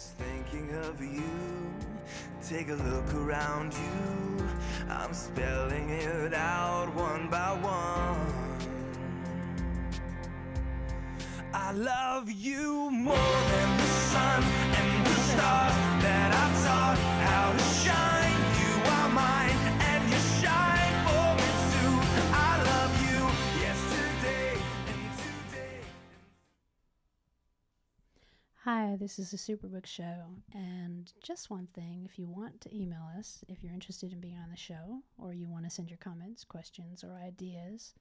thinking of you. Take a look around you. I'm spelling it out one by one. I love you more than the sun and the stars Hi, this is the Superbook Show. And just one thing if you want to email us, if you're interested in being on the show, or you want to send your comments, questions, or ideas,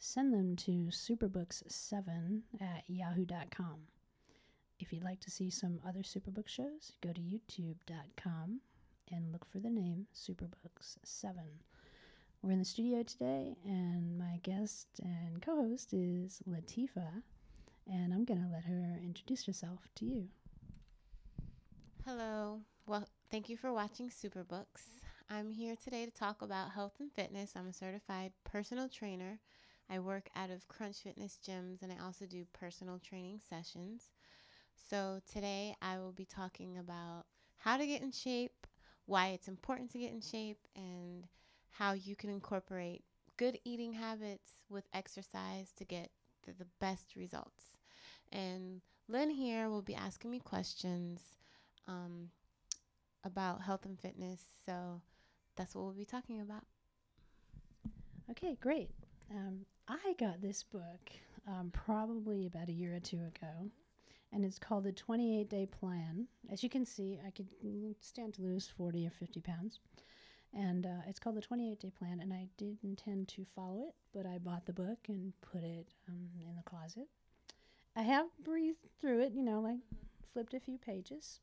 send them to superbooks7 at yahoo.com. If you'd like to see some other Superbook shows, go to youtube.com and look for the name Superbooks7. We're in the studio today, and my guest and co host is Latifa, and I'm going to let her introduce herself to you. Hello. Well, thank you for watching Superbooks. I'm here today to talk about health and fitness. I'm a certified personal trainer. I work out of Crunch Fitness gyms and I also do personal training sessions. So, today I will be talking about how to get in shape, why it's important to get in shape, and how you can incorporate good eating habits with exercise to get the, the best results. And Lynn here will be asking me questions um, about health and fitness. So that's what we'll be talking about. Okay, great. Um, I got this book um, probably about a year or two ago, and it's called The 28 Day Plan. As you can see, I could stand to lose 40 or 50 pounds. And uh, it's called The 28 Day Plan, and I did intend to follow it, but I bought the book and put it um, in the closet. I have breathed through it, you know, like flipped a few pages.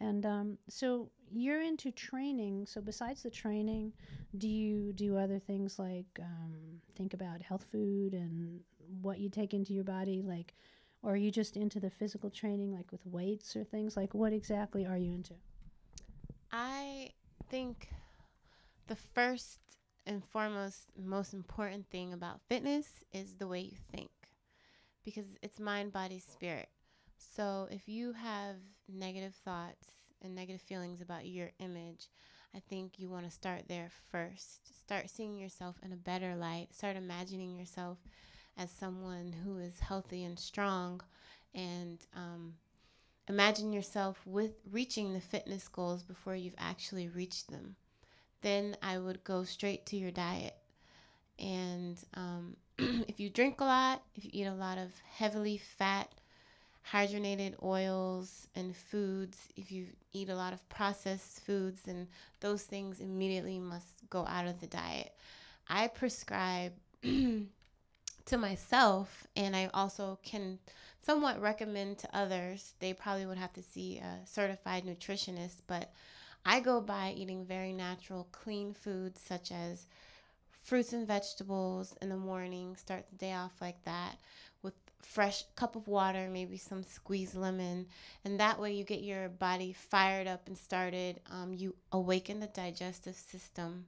And um, so you're into training. So besides the training, do you do other things like um, think about health food and what you take into your body, like, or are you just into the physical training, like with weights or things? Like, what exactly are you into? I think the first and foremost, most important thing about fitness is the way you think because it's mind, body, spirit. So if you have negative thoughts and negative feelings about your image, I think you want to start there first. Start seeing yourself in a better light. Start imagining yourself as someone who is healthy and strong, and um, imagine yourself with reaching the fitness goals before you've actually reached them. Then I would go straight to your diet. And um, if you drink a lot, if you eat a lot of heavily fat, hydrogenated oils and foods, if you eat a lot of processed foods, then those things immediately must go out of the diet. I prescribe to myself, and I also can somewhat recommend to others. They probably would have to see a certified nutritionist, but I go by eating very natural, clean foods such as fruits and vegetables in the morning. Start the day off like that with fresh cup of water, maybe some squeezed lemon, and that way you get your body fired up and started. Um, you awaken the digestive system.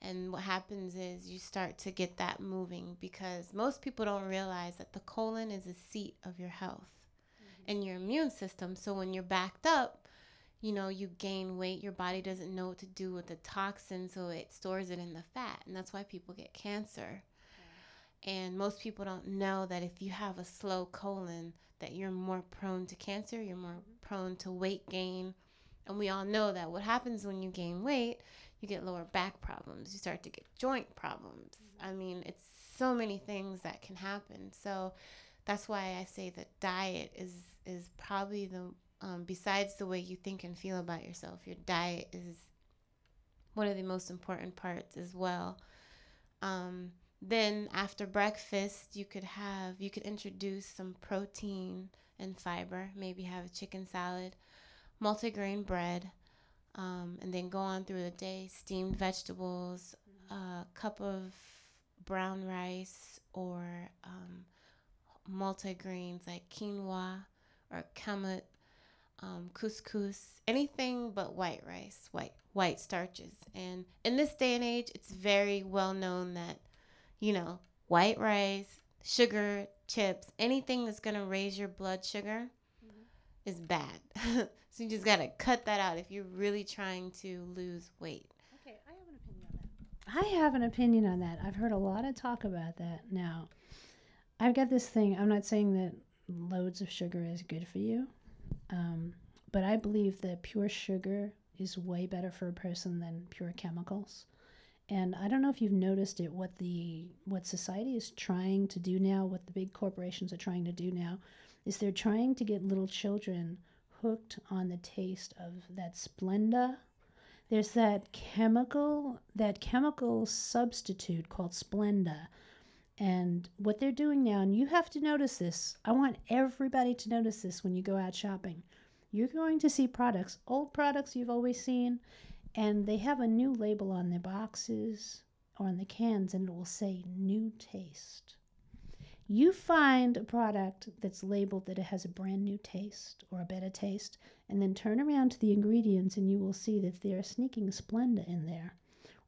And what happens is you start to get that moving because most people don't realize that the colon is a seat of your health and your immune system. So when you're backed up, you know, you gain weight, your body doesn't know what to do with the toxin, so it stores it in the fat. And that's why people get cancer. And most people don't know that if you have a slow colon, that you're more prone to cancer, you're more prone to weight gain. And we all know that what happens when you gain weight, you get lower back problems, you start to get joint problems. Mm-hmm. I mean, it's so many things that can happen. So that's why I say that diet is is probably the um, besides the way you think and feel about yourself, your diet is one of the most important parts as well. Um, then after breakfast, you could have you could introduce some protein and fiber. Maybe have a chicken salad, multigrain bread, um, and then go on through the day. Steamed vegetables, a cup of brown rice, or um, multigrains like quinoa or kamut, um, couscous, anything but white rice, white white starches. And in this day and age, it's very well known that you know white rice, sugar, chips, anything that's gonna raise your blood sugar is bad. so you just got to cut that out if you're really trying to lose weight. Okay, I have an opinion on that. I have an opinion on that. I've heard a lot of talk about that. Now, I've got this thing. I'm not saying that loads of sugar is good for you, um, but I believe that pure sugar is way better for a person than pure chemicals. And I don't know if you've noticed it. What the what society is trying to do now, what the big corporations are trying to do now, is they're trying to get little children hooked on the taste of that Splenda there's that chemical that chemical substitute called Splenda. And what they're doing now, and you have to notice this. I want everybody to notice this when you go out shopping. You're going to see products, old products you've always seen, and they have a new label on their boxes or on the cans, and it will say new taste. You find a product that's labeled that it has a brand new taste or a better taste, and then turn around to the ingredients, and you will see that they're sneaking Splenda in there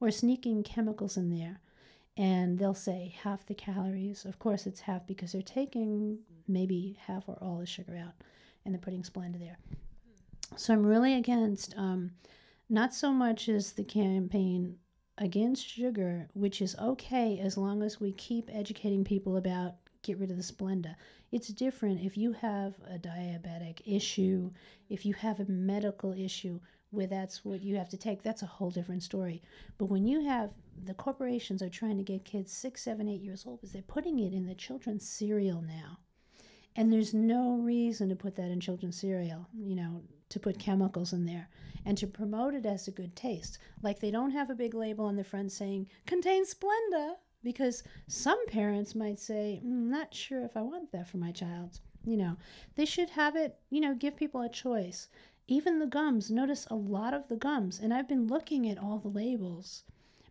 or sneaking chemicals in there. And they'll say half the calories. Of course, it's half because they're taking maybe half or all the sugar out and they're putting Splenda there. So I'm really against um, not so much as the campaign against sugar, which is okay as long as we keep educating people about get rid of the Splenda. It's different if you have a diabetic issue, if you have a medical issue where that's what you have to take, that's a whole different story. But when you have the corporations are trying to get kids six, seven, eight years old because they're putting it in the children's cereal now. And there's no reason to put that in children's cereal, you know, to put chemicals in there and to promote it as a good taste. Like they don't have a big label on the front saying contains Splenda because some parents might say, "Mm, not sure if I want that for my child. You know, they should have it, you know, give people a choice. Even the gums, notice a lot of the gums, and I've been looking at all the labels.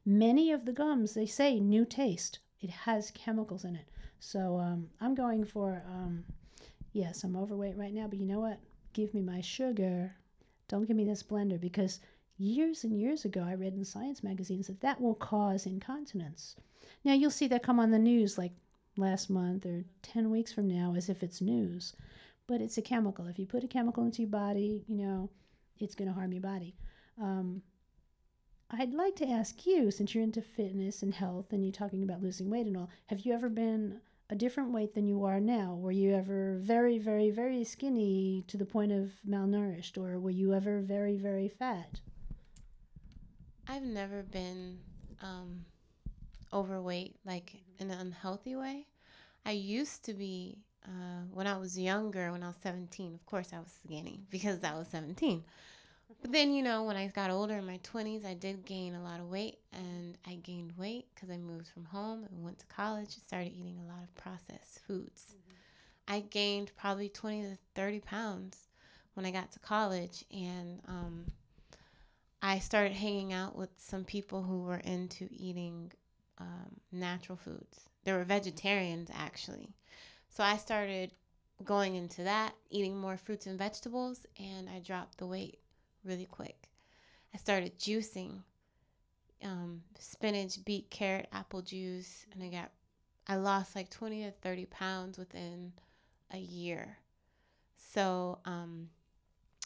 Many of the gums, they say new taste. It has chemicals in it. So um, I'm going for, um, yes, I'm overweight right now, but you know what? Give me my sugar. Don't give me this Splenda because years and years ago, I read in science magazines that that will cause incontinence. Now, you'll see that come on the news like last month or 10 weeks from now as if it's news, but it's a chemical. If you put a chemical into your body, you know, it's going to harm your body. Um, I'd like to ask you, since you're into fitness and health and you're talking about losing weight and all, have you ever been a different weight than you are now? Were you ever very, very, very skinny to the point of malnourished, or were you ever very, very fat? I've never been um, overweight, like in an unhealthy way. I used to be, uh, when I was younger, when I was 17, of course I was skinny because I was 17. But then, you know, when I got older in my 20s, I did gain a lot of weight. And I gained weight because I moved from home and went to college and started eating a lot of processed foods. I gained probably 20 to 30 pounds when I got to college. And um, I started hanging out with some people who were into eating um, natural foods. They were vegetarians, actually. So I started going into that, eating more fruits and vegetables, and I dropped the weight really quick. I started juicing um, spinach, beet, carrot, apple juice, and I got I lost like 20 to 30 pounds within a year. So um,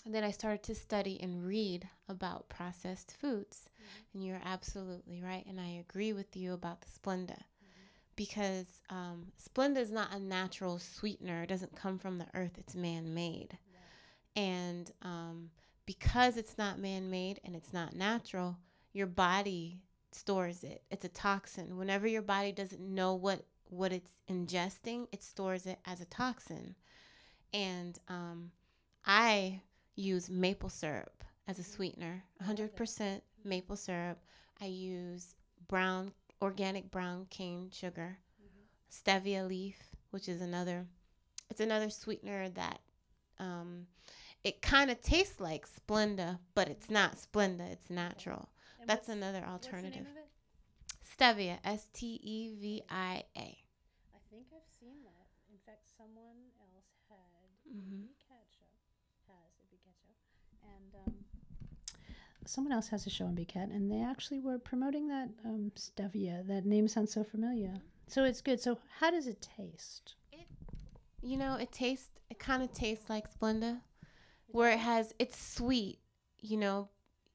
then I started to study and read about processed foods. And you're absolutely right. And I agree with you about the Splenda because um, Splenda is not a natural sweetener, it doesn't come from the earth, it's man made. And um, because it's not man made and it's not natural, your body stores it. It's a toxin. Whenever your body doesn't know what what it's ingesting, it stores it as a toxin. And um, I use maple syrup as a sweetener, 100% maple syrup. I use brown organic brown cane sugar, stevia leaf, which is another. It's another sweetener that um, it kind of tastes like Splenda, but it's not Splenda. It's natural. And That's another what's the name alternative. Stevia, S T E V I A. I think I've seen that. In fact, someone else had Mhm. a cat show, has a big cat show, and um, someone else has a show on Big Cat, and they actually were promoting that um, stevia. That name sounds so familiar. So it's good. So how does it taste? You know, it tastes. It kind of tastes like Splenda. where it has it's sweet, you know.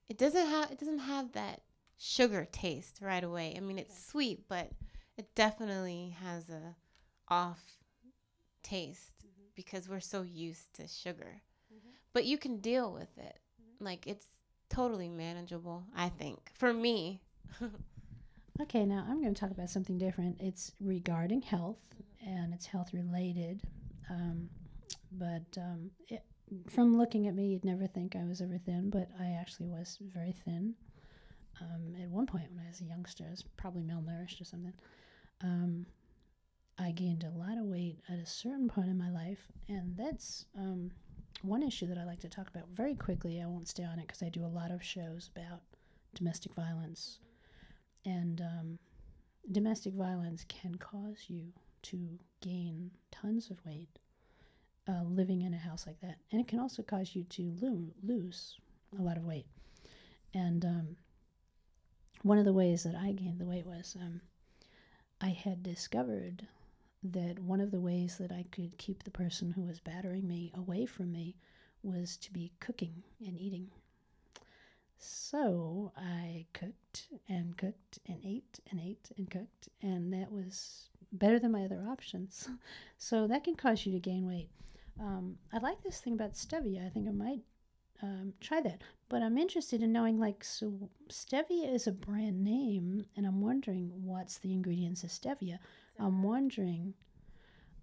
It doesn't have it doesn't have that sugar taste right away. I mean, it's Okay. sweet, but it definitely has a off taste Mhm. because we're so used to sugar. Mhm. But you can deal with it. Mhm. Like it's totally manageable, I think. For me. Okay, now I'm going to talk about something different. It's regarding health, and it's health related. Um, but um, it, from looking at me, you'd never think I was ever thin, but I actually was very thin. Um, at one point, when I was a youngster, I was probably malnourished or something. Um, I gained a lot of weight at a certain point in my life, and that's um, one issue that I like to talk about very quickly. I won't stay on it because I do a lot of shows about domestic violence and um, domestic violence can cause you to gain tons of weight uh, living in a house like that. And it can also cause you to lo- lose a lot of weight. And um, one of the ways that I gained the weight was um, I had discovered that one of the ways that I could keep the person who was battering me away from me was to be cooking and eating. So I cooked and cooked and ate and ate and cooked, and that was better than my other options. so that can cause you to gain weight. Um, I like this thing about stevia. I think I might um, try that. But I'm interested in knowing, like, so stevia is a brand name, and I'm wondering what's the ingredients of stevia. I'm wondering,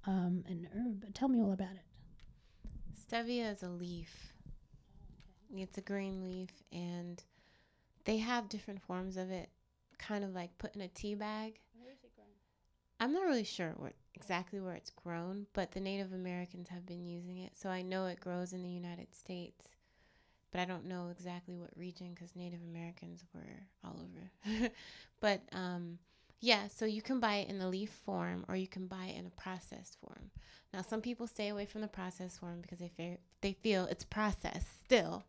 um, an herb. Tell me all about it. Stevia is a leaf. It's a green leaf, and they have different forms of it, kind of like put in a tea bag. Where is it grown? I'm not really sure where, exactly where it's grown, but the Native Americans have been using it, so I know it grows in the United States. But I don't know exactly what region because Native Americans were all over. but um, yeah, so you can buy it in the leaf form or you can buy it in a processed form. Now, some people stay away from the processed form because they feel, they feel it's processed still,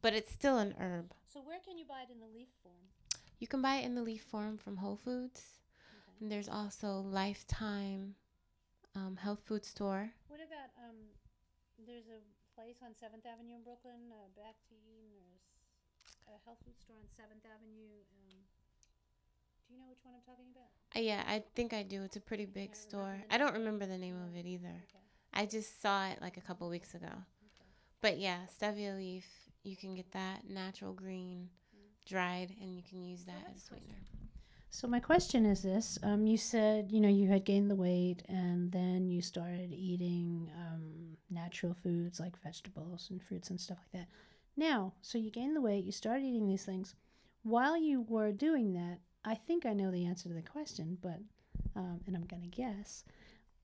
but it's still an herb. So where can you buy it in the leaf form? You can buy it in the leaf form from Whole Foods. Okay. And there's also Lifetime um, health food store. What about um? There's a place on Seventh Avenue in Brooklyn, uh, Bactine. There's a health food store on Seventh Avenue. Um, do you know which one I'm talking about? Uh, yeah, I think I do. It's a pretty big can't store. I don't remember the name of it either. Okay. I just saw it like a couple weeks ago. But yeah, stevia leaf, you can get that natural green, dried, and you can use that have as a a sweetener. So my question is this: um, You said you know you had gained the weight, and then you started eating um, natural foods like vegetables and fruits and stuff like that. Now, so you gained the weight, you started eating these things. While you were doing that, I think I know the answer to the question, but um, and I'm going to guess.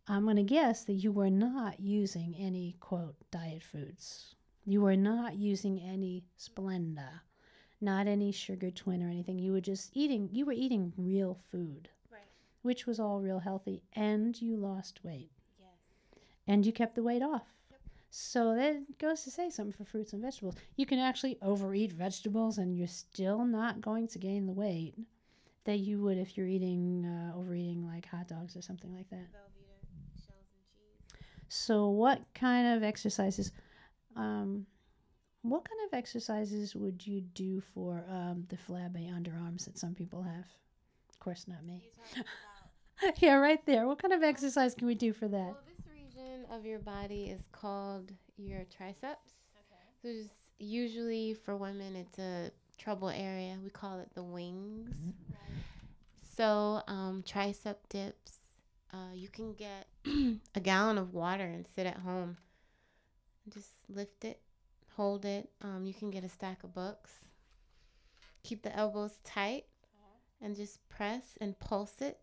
I'm going to guess that you were not using any quote diet foods. You were not using any Splenda not any sugar twin or anything. You were just eating, you were eating real food, Right. which was all real healthy, and you lost weight Yes. and you kept the weight off. So that goes to say something for fruits and vegetables. You can actually overeat vegetables and you're still not going to gain the weight that you would if you're eating, uh, overeating like hot dogs or something like that. Velveeta shells and cheese. So, what kind of exercises? Um, what kind of exercises would you do for um, the flabby underarms that some people have? Of course, not me. You talking about yeah, right there. What kind of exercise can we do for that? Well, this of your body is called your triceps. There's usually for women, it's a trouble area. We call it the wings. So, um, tricep dips. Uh, you can get a gallon of water and sit at home. Just lift it, hold it. Um, you can get a stack of books. Keep the elbows tight and just press and pulse it.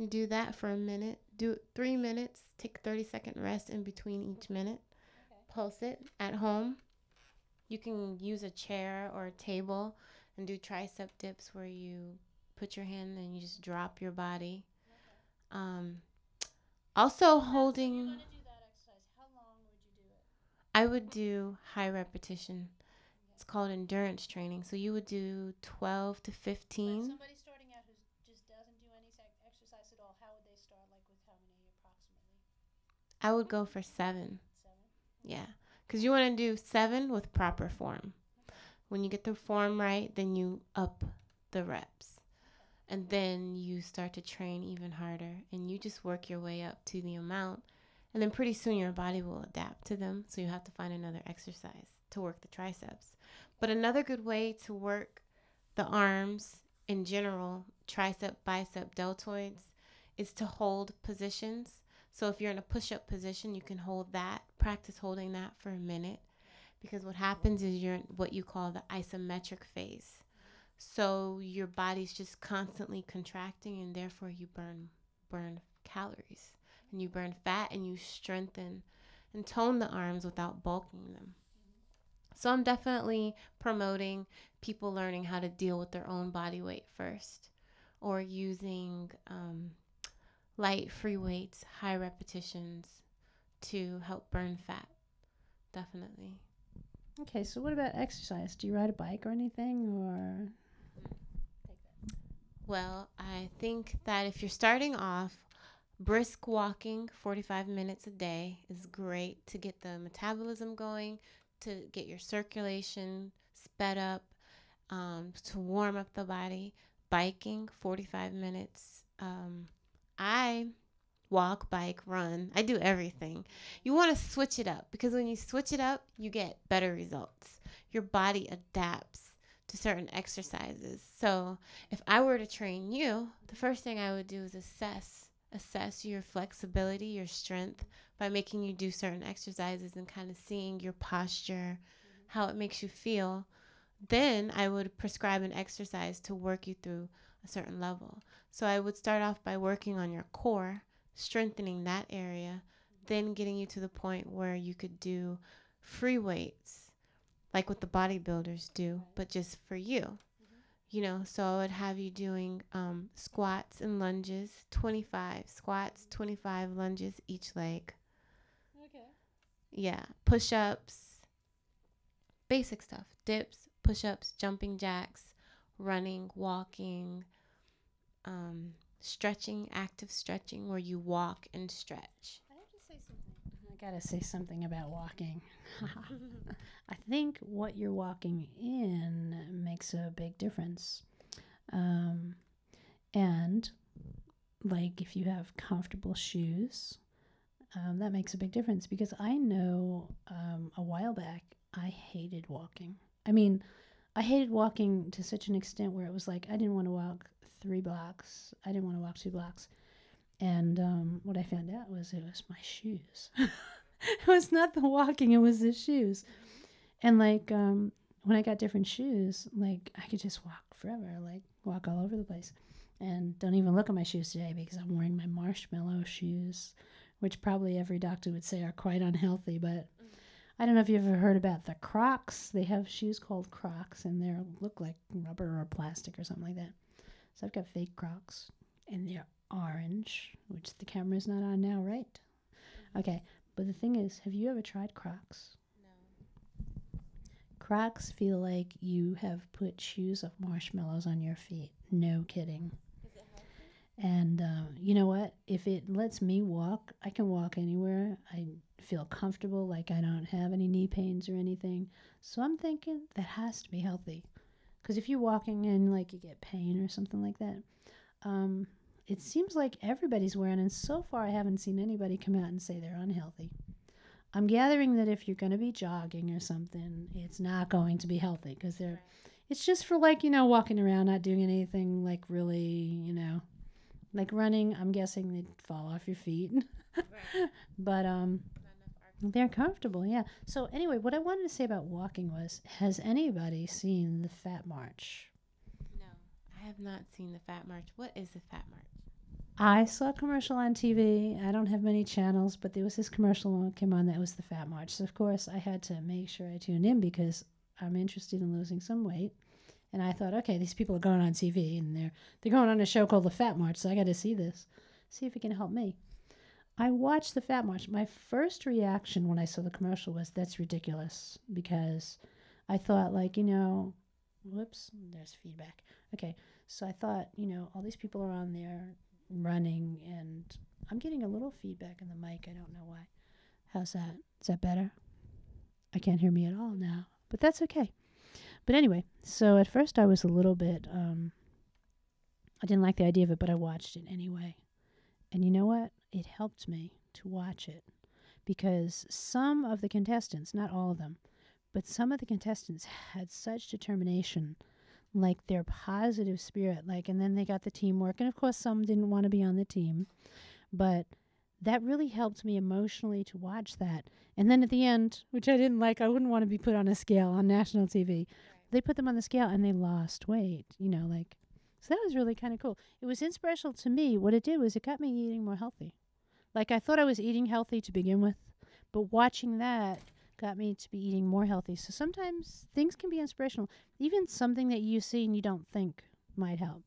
You do that for a minute. Do three minutes. Take 30 second rest in between each minute. Pulse it at home. You can use a chair or a table and do tricep dips where you put your hand and you just drop your body. Um, also, holding. I would do high repetition. It's called endurance training. So you would do 12 to 15. Somebody starting out who just doesn't do any exercise at all, how would they start? Like with how many approximately? I would go for seven. Seven. Yeah. Because you want to do seven with proper form. When you get the form right, then you up the reps. And then you start to train even harder and you just work your way up to the amount. And then pretty soon your body will adapt to them. So you have to find another exercise to work the triceps. But another good way to work the arms in general, tricep, bicep, deltoids, is to hold positions. So if you're in a push up position, you can hold that. Practice holding that for a minute because what happens is you're in what you call the isometric phase. So your body's just constantly contracting and therefore you burn burn calories and you burn fat and you strengthen and tone the arms without bulking them. So I'm definitely promoting people learning how to deal with their own body weight first or using um, light free weights, high repetitions to help burn fat. Definitely. Okay, so what about exercise? Do you ride a bike or anything, or Well, I think that if you're starting off, brisk walking 45 minutes a day is great to get the metabolism going, to get your circulation sped up, um, to warm up the body. Biking 45 minutes. Um, I walk, bike, run. I do everything. You want to switch it up because when you switch it up, you get better results. Your body adapts to certain exercises. So, if I were to train you, the first thing I would do is assess assess your flexibility, your strength by making you do certain exercises and kind of seeing your posture, how it makes you feel. Then I would prescribe an exercise to work you through a certain level. So I would start off by working on your core, strengthening that area, then getting you to the point where you could do free weights, like what the bodybuilders do, but just for you. You know, so I would have you doing um, squats and lunges, 25 squats, 25 lunges each leg. okay? Yeah, push ups, basic stuff, dips, push ups, jumping jacks, running, walking, um, stretching, active stretching, where you walk and stretch. I have to say something. I gotta say something about walking. I think what you're walking in makes a big difference. Um, and like if you have comfortable shoes, um, that makes a big difference because I know um, a while back I hated walking. I mean, I hated walking to such an extent where it was like I didn't want to walk three blocks, I didn't want to walk two blocks. And um, what I found out was it was my shoes. it was not the walking, it was the shoes. And like um, when I got different shoes, like I could just walk forever, like walk all over the place. And don't even look at my shoes today because I'm wearing my marshmallow shoes, which probably every doctor would say are quite unhealthy. But I don't know if you've ever heard about the Crocs. They have shoes called Crocs, and they look like rubber or plastic or something like that. So I've got fake Crocs, and they're orange, which the camera's not on now, right? Okay, but the thing is, have you ever tried Crocs? No. Crocs feel like you have put shoes of marshmallows on your feet. No kidding. And uh, you know what? If it lets me walk, I can walk anywhere. I feel comfortable, like I don't have any knee pains or anything. So I'm thinking that has to be healthy. Because if you're walking and like you get pain or something like that, um, it seems like everybody's wearing. And so far, I haven't seen anybody come out and say they're unhealthy. I'm gathering that if you're going to be jogging or something, it's not going to be healthy because they're. It's just for like you know walking around, not doing anything like really you know, like running. I'm guessing they'd fall off your feet, but um, they're comfortable. Yeah. So anyway, what I wanted to say about walking was: Has anybody seen the Fat March? No, I have not seen the Fat March. What is the Fat March? I saw a commercial on TV. I don't have many channels, but there was this commercial that came on that was the Fat March. So of course I had to make sure I tuned in because I'm interested in losing some weight. And I thought, okay, these people are going on TV and they're they're going on a show called The Fat March, so I got to see this, see if it can help me. I watched The Fat March. My first reaction when I saw the commercial was, "That's ridiculous," because I thought, like, you know, whoops, there's feedback. Okay, so I thought, you know, all these people are on there running and I'm getting a little feedback in the mic. I don't know why. How's that? Is that better? I can't hear me at all now, but that's okay. But anyway, so at first I was a little bit, um, I didn't like the idea of it, but I watched it anyway. And you know what? It helped me to watch it because some of the contestants, not all of them, but some of the contestants had such determination, like their positive spirit, like, and then they got the teamwork. And of course, some didn't want to be on the team, but that really helped me emotionally to watch that. And then at the end, which I didn't like, I wouldn't want to be put on a scale on national TV. They put them on the scale and they lost weight, you know, like, so that was really kind of cool. It was inspirational to me. What it did was it got me eating more healthy. Like, I thought I was eating healthy to begin with, but watching that got me to be eating more healthy. So sometimes things can be inspirational, even something that you see and you don't think might help.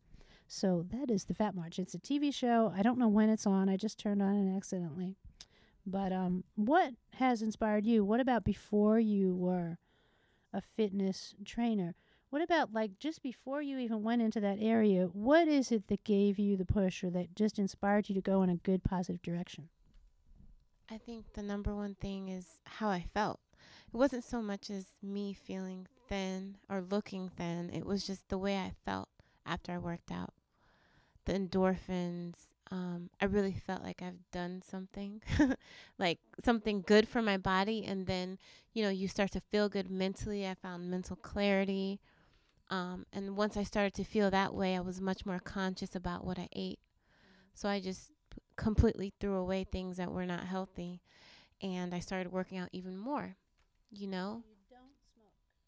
So that is the Fat March. It's a TV show. I don't know when it's on. I just turned on it accidentally. But um, what has inspired you? What about before you were a fitness trainer? What about like just before you even went into that area? What is it that gave you the push or that just inspired you to go in a good positive direction? I think the number one thing is how I felt. It wasn't so much as me feeling thin or looking thin, it was just the way I felt after I worked out. The endorphins, um, I really felt like I've done something, like something good for my body. And then, you know, you start to feel good mentally. I found mental clarity. Um, and once I started to feel that way, I was much more conscious about what I ate. So I just p- completely threw away things that were not healthy. And I started working out even more, you know?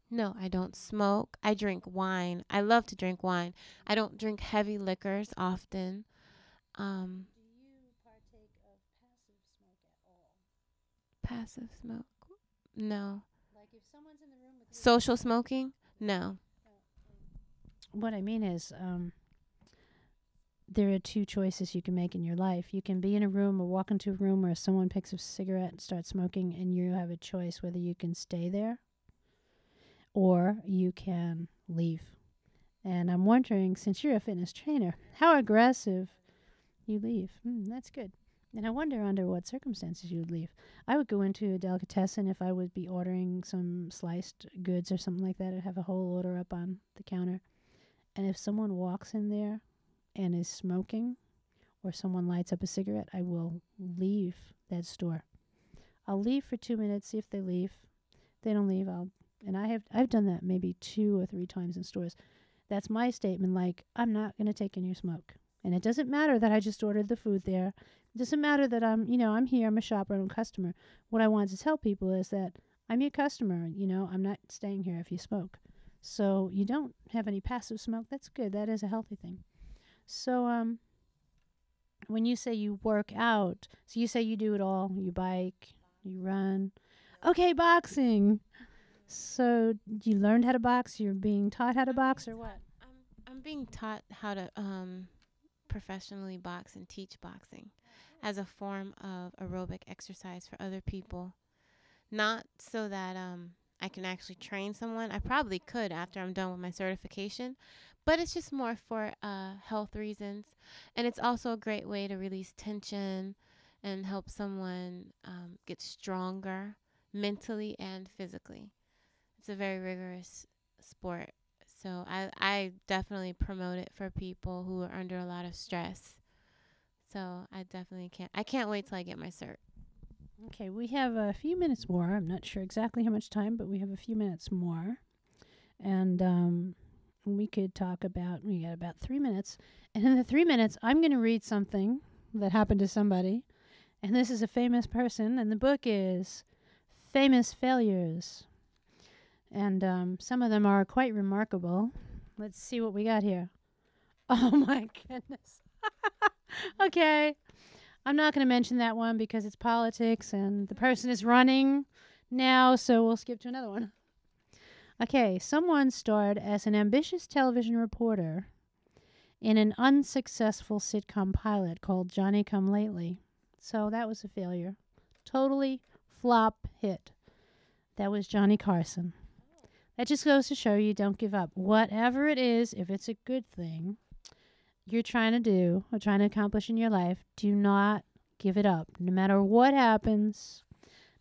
No, I don't smoke. I drink wine. I love to drink wine. I don't drink heavy liquors often. Um, passive smoke? No. Like if someone's in the room with Social smoking? No. What I mean is, um, there are two choices you can make in your life. You can be in a room or walk into a room where someone picks a cigarette and starts smoking, and you have a choice whether you can stay there or you can leave. And I'm wondering, since you're a fitness trainer, how aggressive you leave. Mm, that's good. And I wonder under what circumstances you would leave. I would go into a delicatessen if I would be ordering some sliced goods or something like that. I'd have a whole order up on the counter. And if someone walks in there and is smoking or someone lights up a cigarette, I will leave that store. I'll leave for two minutes, see if they leave. They don't leave, I'll and I have I've done that maybe two or three times in stores. That's my statement, like, I'm not gonna take in your smoke. And it doesn't matter that I just ordered the food there. It doesn't matter that I'm you know, I'm here, I'm a shopper, I'm a customer. What I want to tell people is that I'm your customer, you know, I'm not staying here if you smoke. So you don't have any passive smoke, that's good. That is a healthy thing. So um when you say you work out, so you say you do it all, you bike, you run. Okay, boxing. So you learned how to box, you're being taught how to box or what? I'm I'm being taught how to um professionally box and teach boxing as a form of aerobic exercise for other people. Not so that um I can actually train someone. I probably could after I'm done with my certification, but it's just more for uh health reasons and it's also a great way to release tension and help someone um, get stronger mentally and physically. It's a very rigorous sport. So I I definitely promote it for people who are under a lot of stress. So I definitely can't I can't wait till I get my cert. Okay, we have a few minutes more. I'm not sure exactly how much time, but we have a few minutes more. And um, we could talk about, we got about three minutes. And in the three minutes, I'm going to read something that happened to somebody. And this is a famous person, and the book is Famous Failures. And um, some of them are quite remarkable. Let's see what we got here. Oh my goodness. okay. I'm not going to mention that one because it's politics and the person is running now, so we'll skip to another one. Okay, someone starred as an ambitious television reporter in an unsuccessful sitcom pilot called Johnny Come Lately. So that was a failure. Totally flop hit. That was Johnny Carson. That just goes to show you don't give up. Whatever it is, if it's a good thing you're trying to do or trying to accomplish in your life, do not give it up. No matter what happens,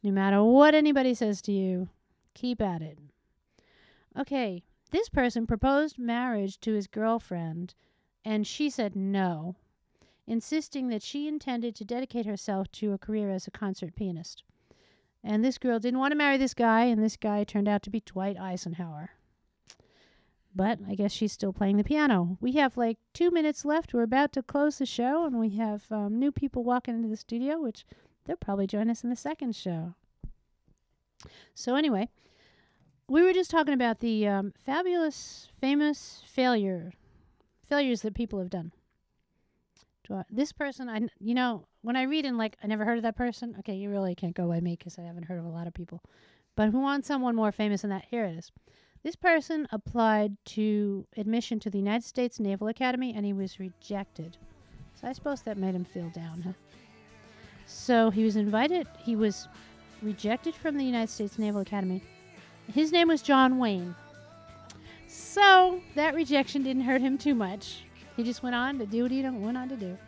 no matter what anybody says to you, Keep at it. Okay, this person proposed marriage to his girlfriend, and she said no, insisting that she intended to dedicate herself to a career as a concert pianist. And this girl didn't want to marry this guy, and this guy turned out to be Dwight Eisenhower. But I guess she's still playing the piano. We have like two minutes left. We're about to close the show, and we have um, new people walking into the studio, which they'll probably join us in the second show. So, anyway, we were just talking about the um, fabulous, famous failure failures that people have done. Do I- This person, I, you know, when I read in like, I never heard of that person. Okay, you really can't go by me because I haven't heard of a lot of people. But who wants someone more famous than that? Here it is. This person applied to admission to the United States Naval Academy and he was rejected. So I suppose that made him feel down, huh? So he was invited, he was rejected from the United States Naval Academy. His name was John Wayne. So that rejection didn't hurt him too much. He just went on to do what he went on to do.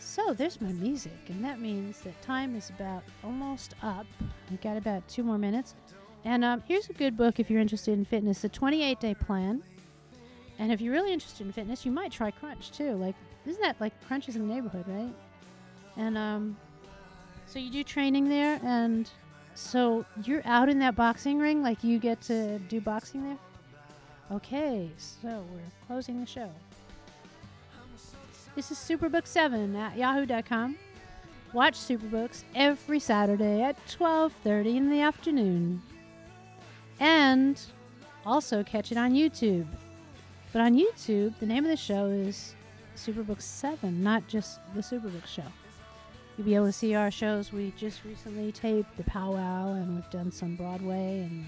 So there's my music, and that means that time is about almost up. We've got about two more minutes. And um, here's a good book if you're interested in fitness: The 28 Day Plan. And if you're really interested in fitness, you might try Crunch too. Like, isn't that like Crunch is in the neighborhood, right? And um, so you do training there, and so you're out in that boxing ring, like you get to do boxing there. Okay, so we're closing the show. This is Superbook 7 at yahoo.com. Watch Superbooks every Saturday at 12:30 in the afternoon. And also catch it on YouTube. But on YouTube, the name of the show is Superbook 7, not just the Superbook show. You'll be able to see our shows. We just recently taped the Powwow and we've done some Broadway and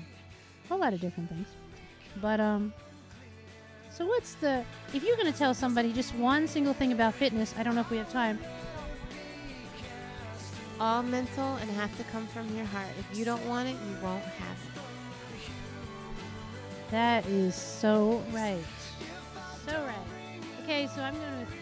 a whole lot of different things. But um so what's the if you're going to tell somebody just one single thing about fitness, I don't know if we have time. All mental and have to come from your heart. If you don't want it, you won't have it. That is so right. So right. Okay, so I'm going to